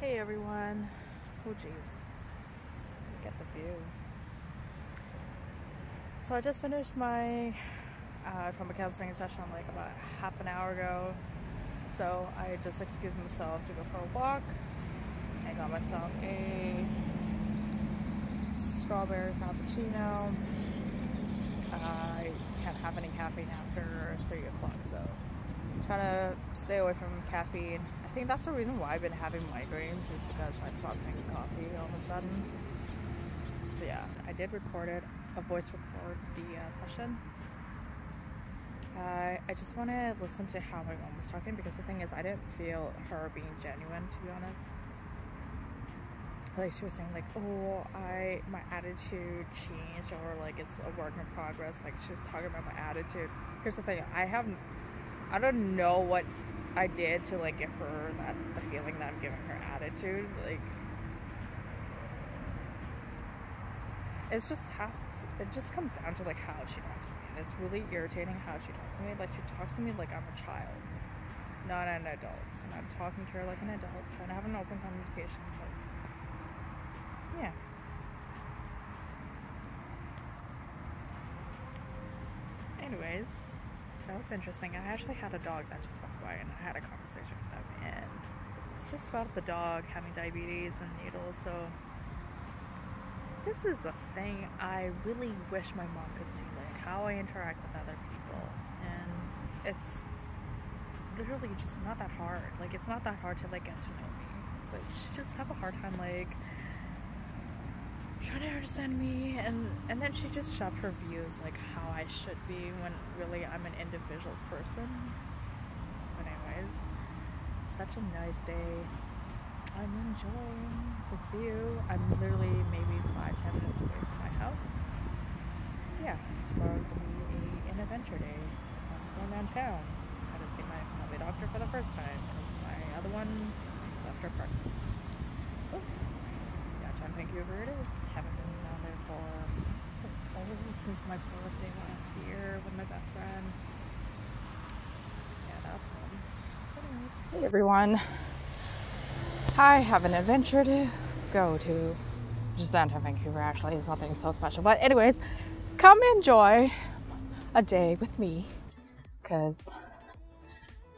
Hey everyone. Oh jeez. Get the view. So I just finished my uh, trauma counseling session like about half an hour ago. So I just excused myself to go for a walk. I got myself a strawberry frappuccino. Uh, I can't have any caffeine after 3 o'clock, so I'm trying to stay away from caffeine. I think that's the reason why I've been having migraines is because I stopped drinking coffee all of a sudden. So yeah, I did record it, a voice record the uh, session. Uh, I just want to listen to how my mom was talking because the thing is I didn't feel her being genuine to be honest like she was saying like oh i my attitude changed or like it's a work in progress like she was talking about my attitude here's the thing i haven't i don't know what i did to like give her that the feeling that i'm giving her attitude like it's just has to, it just comes down to like how she talks to me. And it's really irritating how she talks to me. Like she talks to me like i'm a child not an adult. And i'm talking to her like an adult trying to have an open communication so yeah. Anyways, that was interesting. I actually had a dog that just walked by and I had a conversation with them and it's just about the dog having diabetes and needles so this is a thing I really wish my mom could see like how I interact with other people and it's literally just not that hard like it's not that hard to like get to know me but she just have a hard time like trying to understand me and and then she just shoved her views like how I should be when really I'm an individual person. But anyways such a nice day. I'm enjoying this view. I'm literally maybe five ten minutes away from my house. Yeah tomorrow's gonna be a, an adventure day. Because I'm going downtown got to see my family doctor for the first time because my other one left her pregnancy so Vancouver it is. Haven't been down there for so, oh, since my birthday last year with my best friend. Yeah, that's fun. Anyways. Hey everyone. I have an adventure to go to. Just downtown Vancouver actually. It's nothing so special. But anyways, come enjoy a day with me because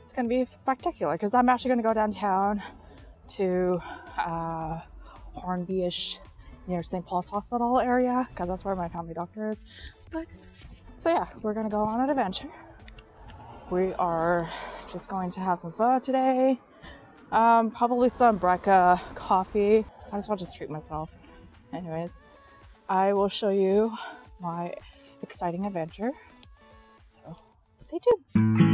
it's gonna be spectacular because I'm actually gonna go downtown to uh, Hornby-ish near St. Paul's Hospital area because that's where my family doctor is. But so yeah, we're gonna go on an adventure. We are just going to have some fun today. Um, probably some Breka coffee. I just want to treat myself. Anyways, I will show you my exciting adventure. So stay tuned.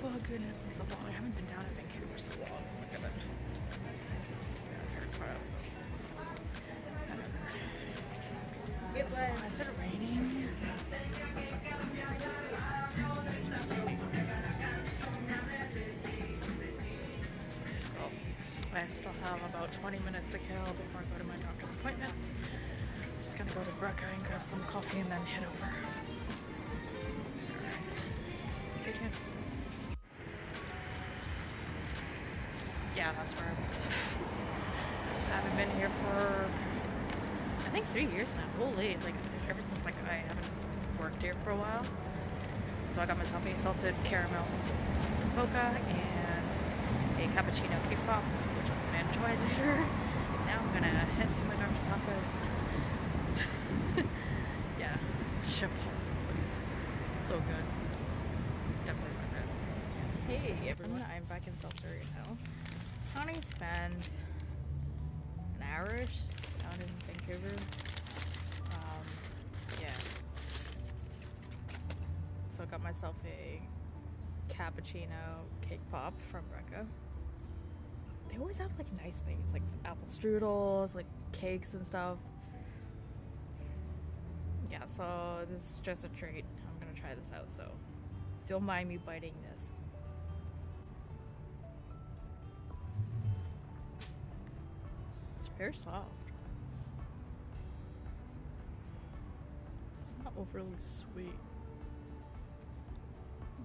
Oh goodness, it's so long. I haven't been down in Vancouver so long. Oh, Look at it. It was. Raining? Well, I still have about 20 minutes to kill before I go to my doctor's appointment. I'm Just gonna go to Breka and grab some coffee and then head over. Here for, I think three years now. Holy, like ever since like I haven't worked here for a while. So I got myself a salted caramel mocha and a cappuccino cake pop, which I'm gonna enjoy later. Now I'm gonna head to my doctor's office. yeah, it's Chipotle, please. It's so good. Definitely worth it. Hey everyone, I'm back in South Surrey now. Tony spent an hour down in Vancouver. Um, got myself a cappuccino cake pop from Breka. They always have like nice things like apple strudels, like cakes and stuff. Yeah, so this is just a treat. I'm gonna try this out, so don't mind me biting this. It's very soft. It's not overly sweet.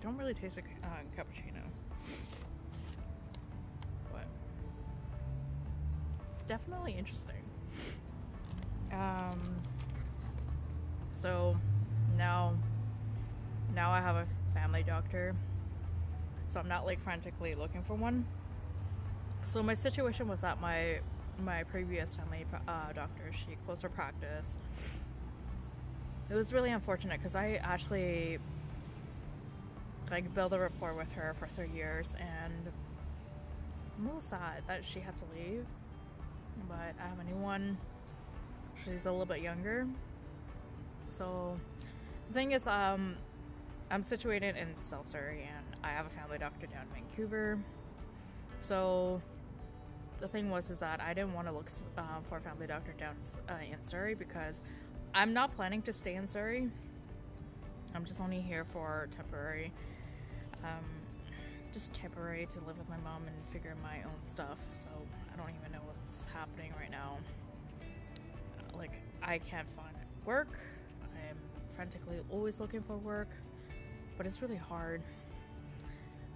Don't really taste like uh, cappuccino. But definitely interesting. Um, so now, now I have a family doctor. So I'm not like frantically looking for one. So my situation was that my my previous family uh, doctor she closed her practice. It was really unfortunate because I actually like built a rapport with her for three years, and I'm a little sad that she had to leave. But I have a new one. She's a little bit younger. So the thing is, um, I'm situated in South Surrey and I have a family doctor down in Vancouver. So the thing was is that I didn't want to look uh, for a family doctor down uh, in Surrey because I'm not planning to stay in Surrey. I'm just only here for temporary, um, just temporary to live with my mom and figure my own stuff. So I don't even know what's happening right now. Like I can't find work. I'm frantically always looking for work but it's really hard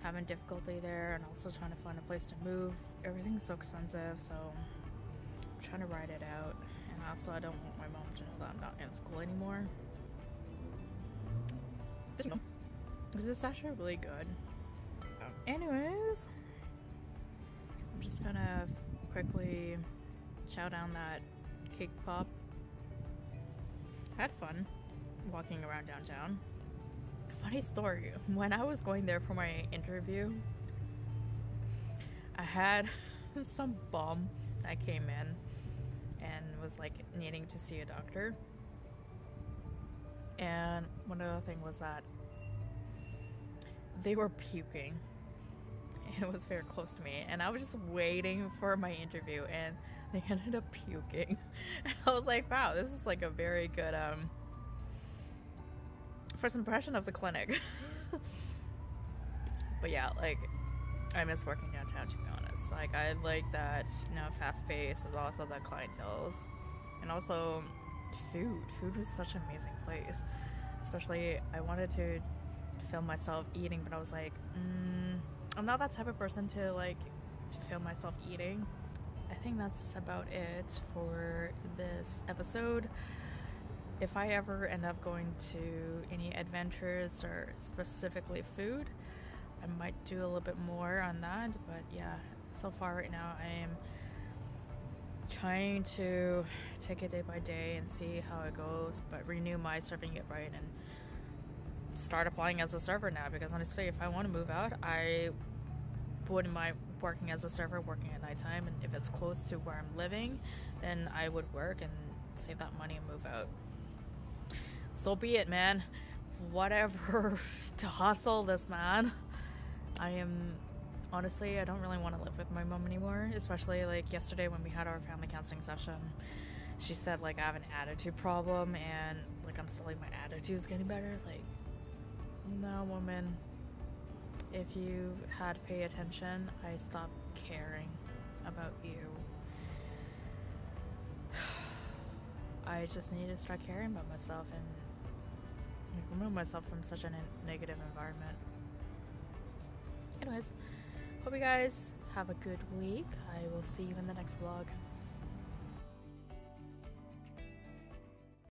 having difficulty there and also trying to find a place to move everything's so expensive so I'm trying to ride it out and also I don't want my mom to know that I'm not in school anymore this is actually really good anyways I'm just gonna quickly chow down that cake pop had fun walking around downtown funny story. When I was going there for my interview, I had some bum that came in and was like needing to see a doctor. And one other thing was that they were puking. And it was very close to me. And I was just waiting for my interview and they ended up puking. And I was like, wow, this is like a very good um first impression of the clinic. but yeah, like I miss working downtown to be honest. Like I like that, you know, fast paced and also the clientels. And also food. Food was such an amazing place. Especially I wanted to film myself eating, but I was like, mm, I'm not that type of person to like to film myself eating. I think that's about it for this episode if I ever end up going to any adventures or specifically food, I might do a little bit more on that. But yeah, so far right now I am trying to take it day by day and see how it goes, but renew my serving it right and start applying as a server now because honestly, if I want to move out, I wouldn't mind working as a server, working at nighttime, and if it's close to where I'm living, then I would work and save that money and move out so be it, man. Whatever to hustle this, man. I am honestly, I don't really want to live with my mom anymore, especially like yesterday when we had our family counseling session. She said like I have an attitude problem and like I'm still like my attitude is getting better. Like, no, woman. If you had pay attention, I stopped caring about you. I just need to start caring about myself and remove myself from such a negative environment. Anyways, hope you guys have a good week. I will see you in the next vlog.